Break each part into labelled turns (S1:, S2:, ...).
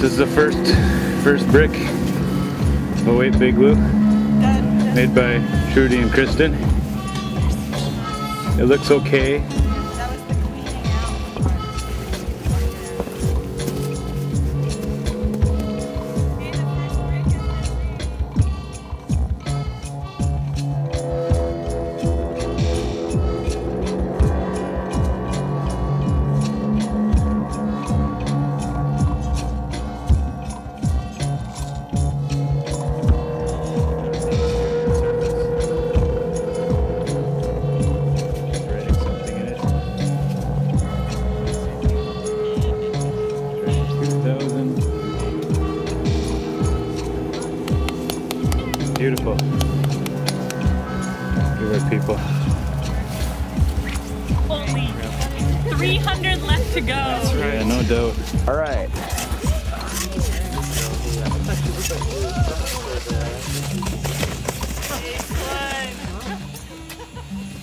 S1: the first first brick oh, of White Bigloo made by Trudy and Kristen. It looks okay.
S2: 300 left to go.
S1: That's right. Yeah, no doubt.
S3: All right.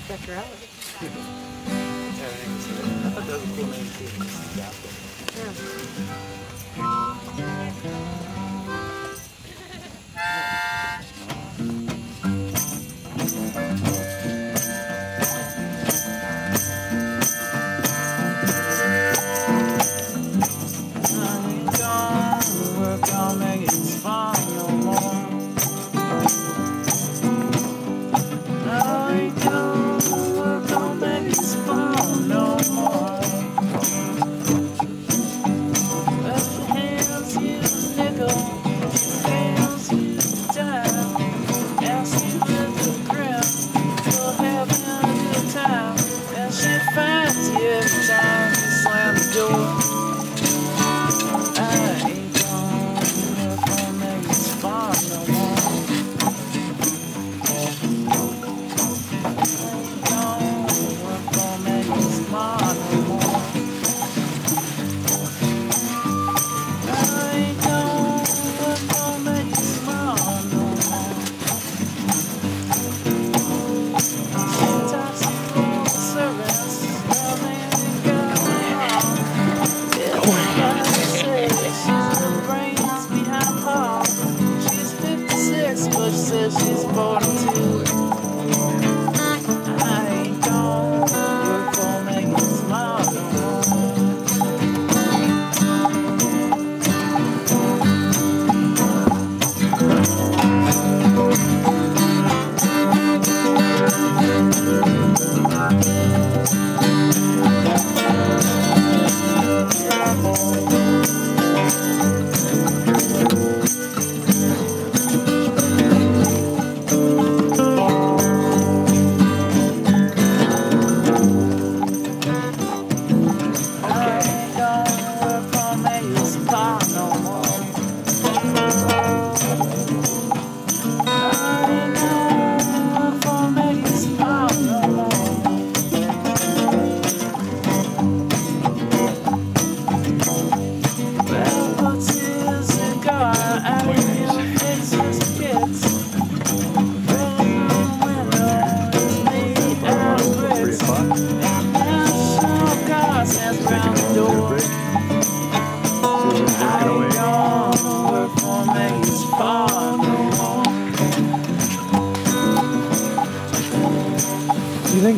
S2: Check her out.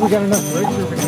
S4: Got enough